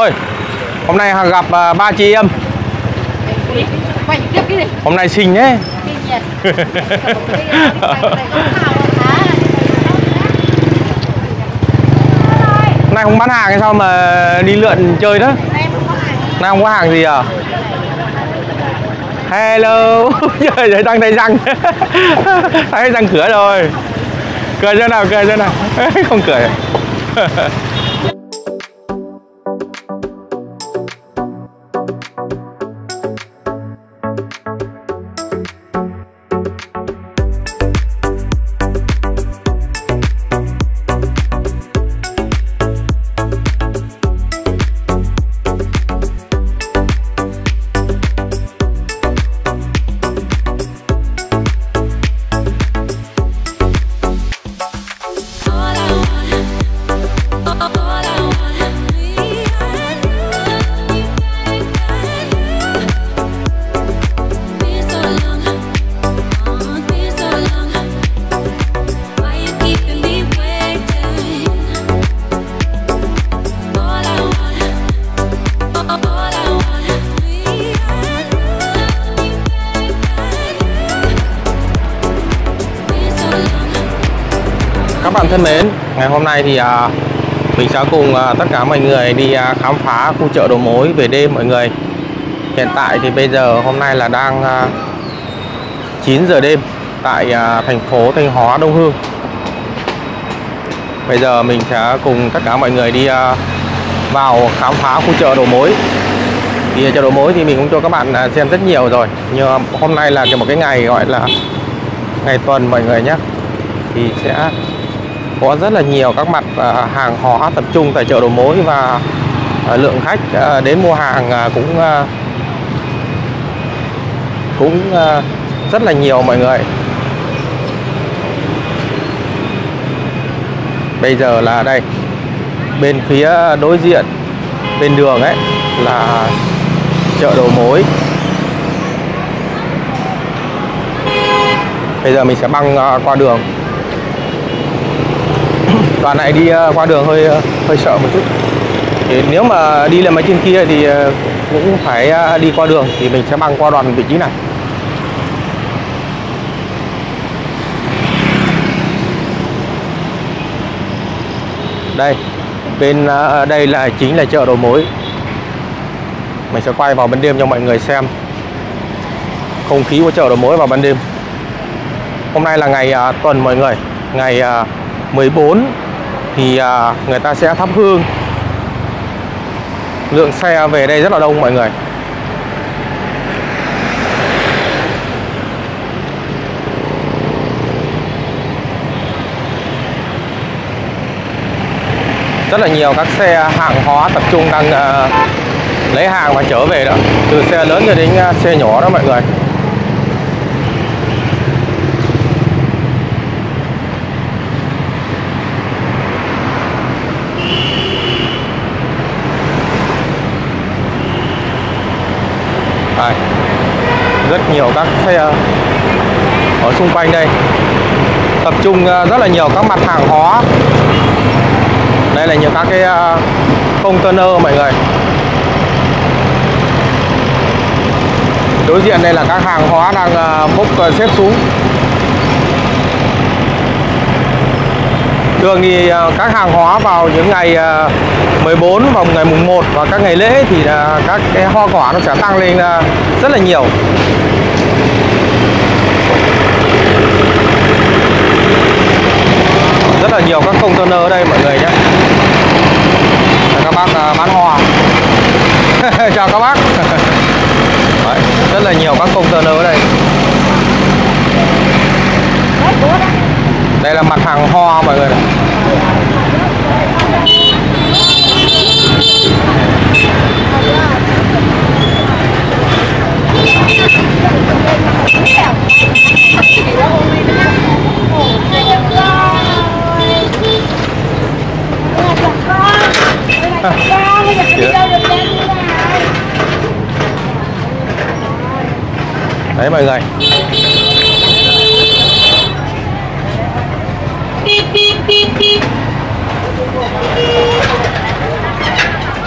Ôi, hôm nay gặp à, ba chị em. Hôm nay xinh đấy. nay không bán hàng hay sao mà đi lượn chơi đó? Nay không có hàng gì à? Hello. Trời ơi, đang thấy răng. thấy răng cửa rồi. Cười cho nào, cười cho nào. không cười. Thân mến, ngày hôm nay thì à, mình sẽ cùng à, tất cả mọi người đi à, khám phá khu chợ đầu mối về đêm mọi người. Hiện tại thì bây giờ hôm nay là đang à, 9 giờ đêm tại à, thành phố Thanh Hóa Đông Hương. Bây giờ mình sẽ cùng tất cả mọi người đi à, vào khám phá khu chợ đầu mối. Thì chợ đầu mối thì mình cũng cho các bạn à, xem rất nhiều rồi. Nhưng hôm nay là một cái ngày gọi là ngày tuần mọi người nhé. Thì sẽ có rất là nhiều các mặt à, hàng hóa tập trung tại chợ đầu mối và à, lượng khách à, đến mua hàng cũng cũng rất là nhiều mọi người. Bây giờ là đây, bên phía đối diện, bên đường ấy, là chợ đầu mối. Bây giờ mình sẽ băng qua đường đoạn này đi ờ, qua đường hơi ờ, hơi sợ một chút. Thì nếu mà đi lên máy trên kia thì ờ, cũng phải đi qua đường thì mình sẽ băng qua đoạn vị trí này. Đây bên đây là chính là chợ đầu mối. Mình sẽ quay vào ban đêm cho mọi người xem không khí của chợ đầu mối vào ban đêm. Hôm nay là ngày uh, tuần mọi người ngày uh, 14 thì à, người ta sẽ thắp hương. Lượng xe về đây rất là đông mọi người. Rất là nhiều các xe hàng hóa tập trung đang à, lấy hàng và trở về đó. Từ xe lớn cho đến à, xe nhỏ đó mọi người. Nhiều các xe ở xung quanh đây. Tập trung ờ, rất là nhiều các mặt hàng hóa. Đây là nhiều các cái ờ, container mọi người. Đối diện đây là các hàng hóa đang ờ, bốc xếp xuống. Thường thì à, các hàng hóa vào những ngày à, 14 và ngày mùng 1 và các ngày lễ thì là các cái hoa quả nó sẽ tăng lên à, rất là nhiều. Rất là nhiều các container ở đây mọi người nhé. Các bác bán hoa. Chào các bác. Đấy, rất là nhiều các container ở đây đây là mặt hàng hoa mọi người này. Đấy mọi người.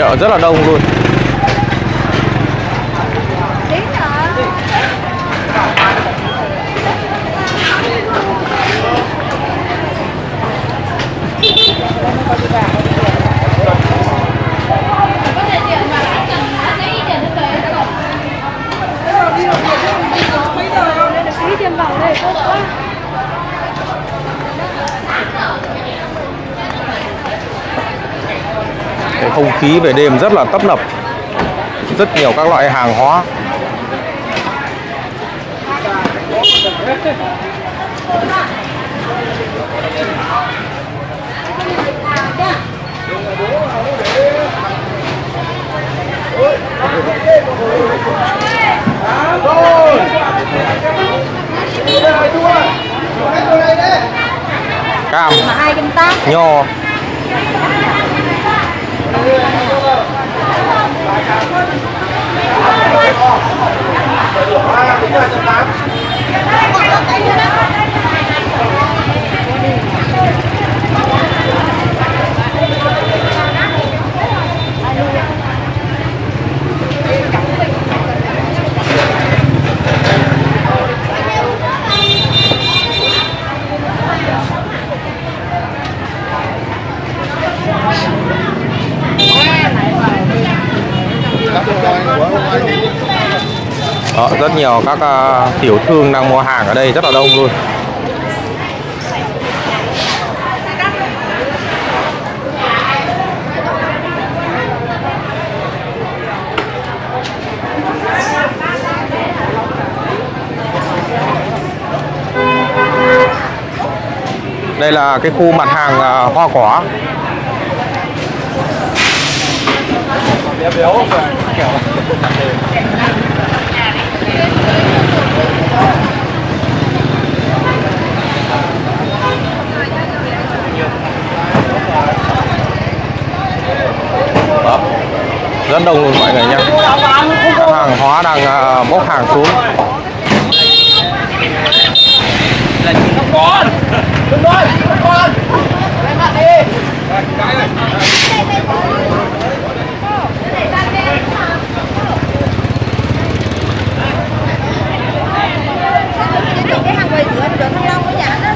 Chợ rất là đông luôn Thank you. Có thể chuyện mà anh cần anh lấy tiền nó về nó còn Bây giờ tiền vào đây tốt quá cái không khí về đêm rất là tấp nập. Rất nhiều các loại hàng hóa. Cam Mà Thank you tám nho Đó, rất nhiều các uh, tiểu thương đang mua hàng ở đây rất là đông luôn. Đây là cái khu mặt hàng uh, hoa quả. Đó. rất đông luôn mọi người nha hàng hóa đang uh, bốc hàng xuống Cái hàng quầy rửa thì được thăng long với nhãn á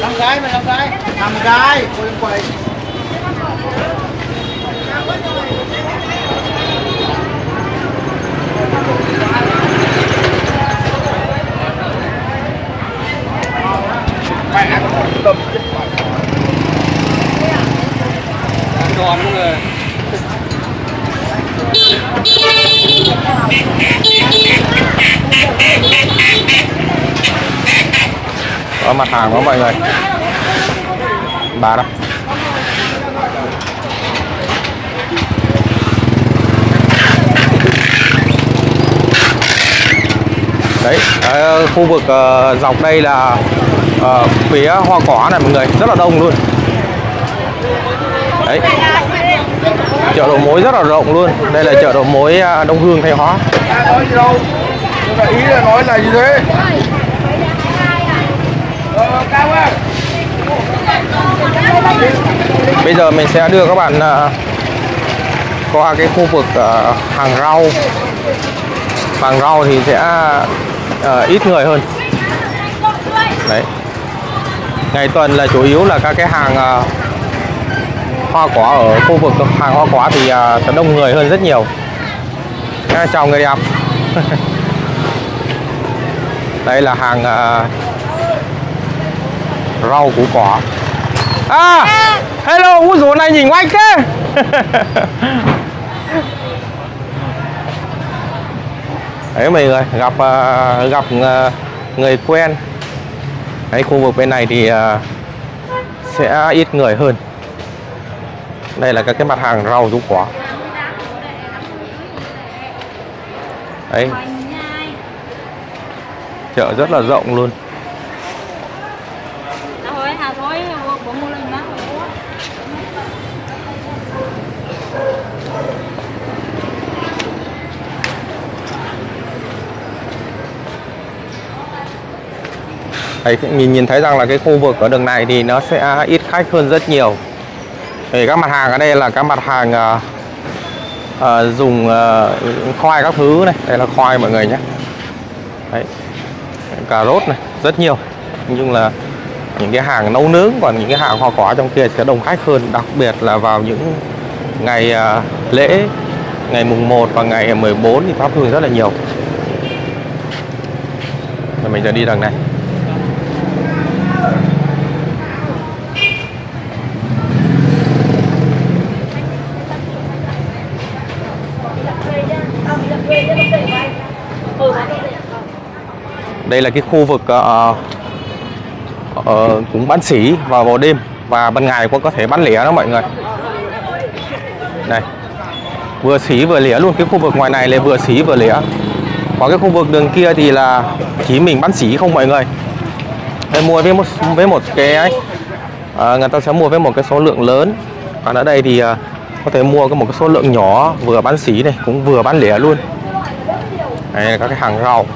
Năm cái mày năm cái Năm cái Cô em quầy Mẹ ăn tầm chết mày Giòn luôn rồi có mặt hàng đó mọi người. Bà đâu đấy ở khu vực uh, dọc đây là uh, phía hoa cỏ này mọi người. Rất là đông luôn. Đấy. Chợ đầu mối rất là rộng luôn. Đây là chợ đầu mối à, đông hương thanh hóa. Ý là nói là như thế. Bây giờ mình sẽ đưa các bạn à, qua cái khu vực à, hàng rau. Hàng rau thì sẽ à, ít người hơn. Đấy. Ngày tuần là chủ yếu là các cái hàng hoa quả ở khu vực hàng hoa quả thì sẽ đông người hơn rất nhiều. Chào người đẹp. Đây là hàng rau củ quả. À, hello, úi dồi này nhìn oanh thế. Đấy mọi người, gặp à, gặp à, người quen. Đấy, khu vực bên này thì à, sẽ ít người hơn. Đây là các cái mặt hàng rau củ quả Đấy, chợ rất là rộng luôn thôi hà thôi bộ mua lên má Đấy, nhìn nhìn thấy rằng là cái khu vực ở đường này thì nó sẽ ít khách hơn rất nhiều. Thì các mặt hàng ở đây là các mặt hàng à, à, dùng à, khoai các thứ này. Đây là khoai mọi người nhé. Đấy. cà rốt này rất nhiều. Nhưng là những cái hàng nấu nướng còn những cái hàng hoa quả trong kia sẽ đông khách hơn đặc biệt là vào những ngày à, lễ ngày mùng 1 và ngày 14 thì pháp hương rất là nhiều. Rồi mình sẽ đi đằng này. Đây là cái khu vực uh, uh, cũng bán sỉ vào vào đêm. Và ban ngày cũng có thể bán lẻ đó mọi người. Này vừa xỉ vừa lẻ luôn. Cái khu vực ngoài này là vừa xỉ vừa lẻ. Còn cái khu vực đường kia thì là chỉ mình bán sỉ không mọi người. Em mua với một với một cái ấy, à, người ta sẽ mua với một cái số lượng lớn. Còn ở đây thì à, có thể mua có một cái số lượng nhỏ vừa bán sỉ này cũng vừa bán lẻ luôn. Đây là các cái hàng rau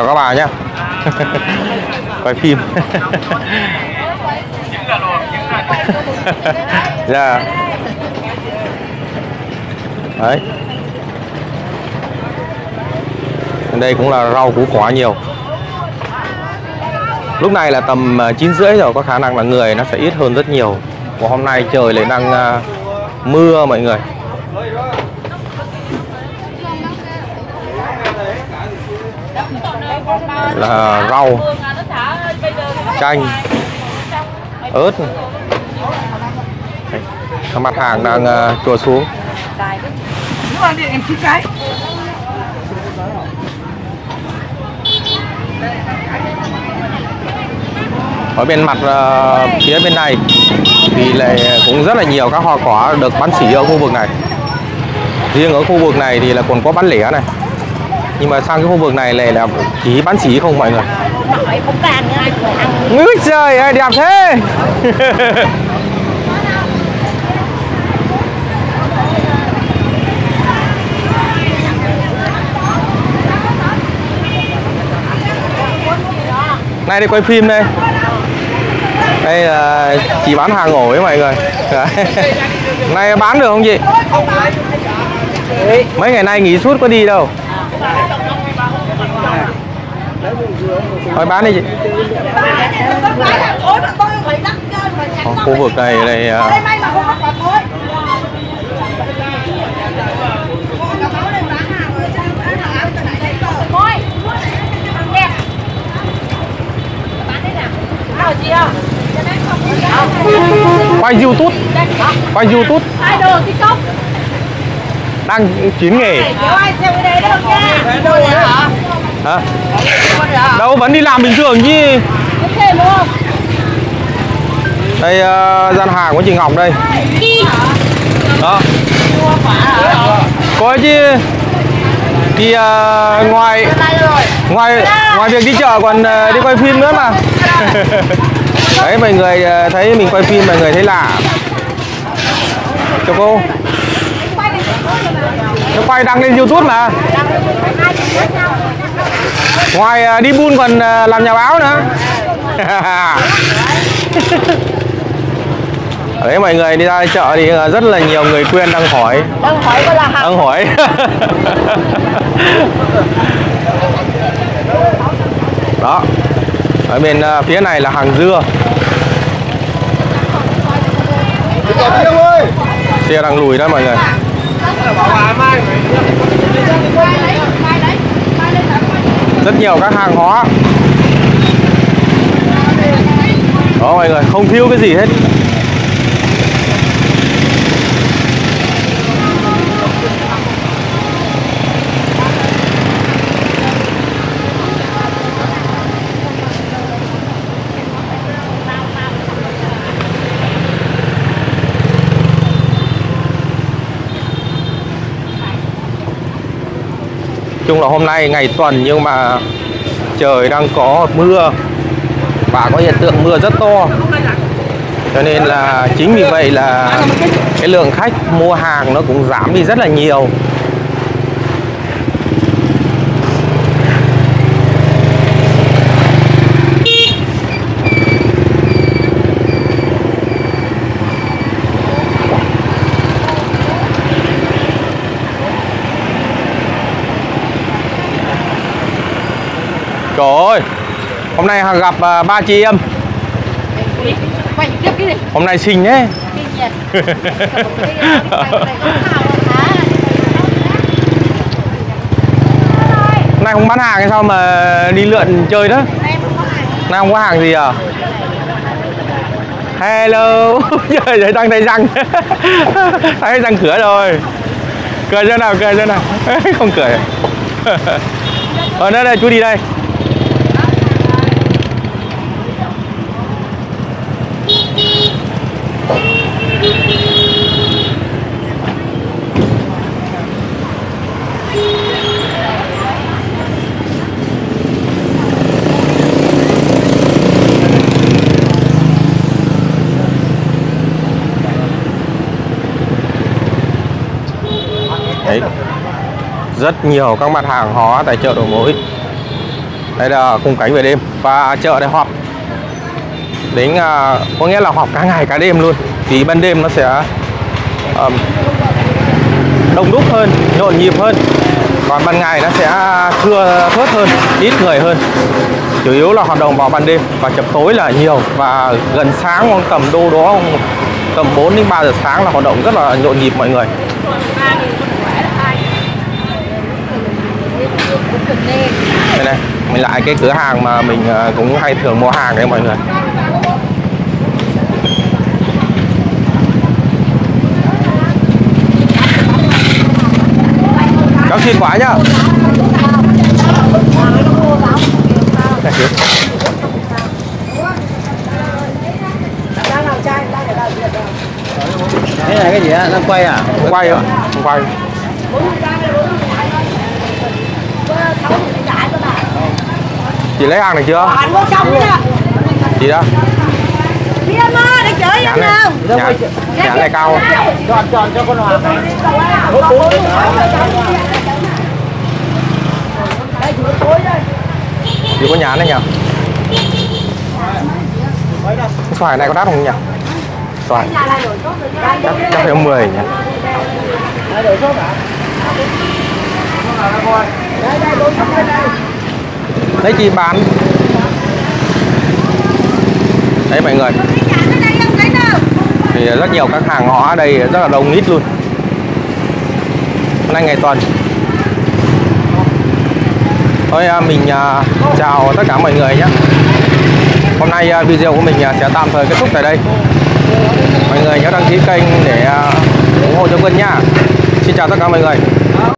chào các bà nhé. Quay phim. Dạ. Đấy. Đây cũng là rau củ quả nhiều. Lúc này là tầm à, chín rưỡi rồi có khả năng là người nó sẽ ít hơn rất nhiều. Và hôm nay trời lại đang à, mưa mọi người là rau chanh ớt. Đấy, mặt hàng đang uh, chùa xuống. Em cái. ở bên mặt ờ, phía bên này thì lại cũng rất là nhiều các hoa quả được bán sỉ ở khu vực này. Riêng ở khu vực này thì là còn có bán lẻ này nhưng mà sang cái khu vực này lại là chỉ bán sỉ không mọi người? Úi trời ơi đẹp thế! Nay đi quay phim đây. Đây là chỉ bán hàng ổ ấy mọi người. Đấy. Nay bán được không chị? Mấy ngày nay nghỉ suốt có đi đâu Thôi bán đi chị. Ở khu vực này này à, quay YouTube. Quay YouTube. Đồ tiktok đang chín nghề. Ai cái đấy Đâu hả? hả Đâu vẫn đi làm bình thường chứ. Đây ờ, gian hàng của chị Ngọc đây. Đó. Có chứ. Thì uh, ngoài ngoài ngoài việc đi chợ còn uh, đi quay phim nữa mà. Đấy mọi người thấy mình quay phim mọi người thấy lạ. Chào cô nó quay đăng lên youtube mà. Ngoài ờ, đi buôn còn ờ, làm nhà báo nữa. Đấy mọi người đi ra chợ thì ờ, rất là nhiều người quen đang hỏi. Đang hỏi có là hàng đang hỏi. Đó. Ở bên phía này là hàng dưa. Xe đang lùi đó mọi người rất nhiều các hàng hóa. Đó mọi người không thiếu cái gì hết. Chung là hôm nay ngày tuần nhưng mà trời đang có mưa. Và có hiện tượng mưa rất to. Cho nên là chính vì vậy là cái lượng khách mua hàng nó cũng giảm đi rất là nhiều. Trời ơi. Hôm nay gặp à, ba chị em. Hôm nay xinh đấy nay không bán hàng hay sao mà đi lượn chơi đó? Nay không có hàng. Gì à? Hello. Giờ giờ đang thấy răng. Thấy răng cửa rồi. Cười cho nào cười cho nào. Không cười. Ờ đây đây chú đi đây Rất nhiều các mặt hàng hóa tại chợ đầu mối. Đây là khung cảnh về đêm Và chợ này họp. Đến à, có nghĩa là họp cả ngày cả đêm luôn Thì ban đêm nó sẽ um, đông đúc hơn, nhộn nhịp hơn. Còn ban ngày nó sẽ thưa thớt hơn, ít người hơn. Chủ yếu là hoạt động vào ban đêm và chập tối là nhiều Và gần sáng con tầm đô đó tầm 4 đến 3 giờ sáng là hoạt động rất là nhộn nhịp mọi người đây này mình lại cái cửa hàng mà mình ờ, cũng hay thường mua hàng đấy mọi người cháu xin quả nhá. Cái này cái gì á? Đang quay à? quay ạ quay chị lấy hàng này chưa? Bạn có xong chưa chị đó. Đi em ơi để chở nhãn em nào. nhãn, nhãn này cao. Chọn chọn cho con Hoàng này. chị có nhãn này nhỉ? Cái xoài này có đắt không nhỉ? Xoài. Chắc chắc phải 10 nhỉ đấy chị bán? Đấy, mọi người. Thì rất nhiều các hàng hóa ở đây rất là đông, ít luôn. Hôm nay ngày tuần. Thôi à, mình à, chào tất cả mọi người nhé. Hôm nay à, video của mình sẽ tạm thời kết thúc tại đây. Mọi người nhớ đăng ký kênh để ủng hộ cho Quân nha. Xin chào tất cả mọi người.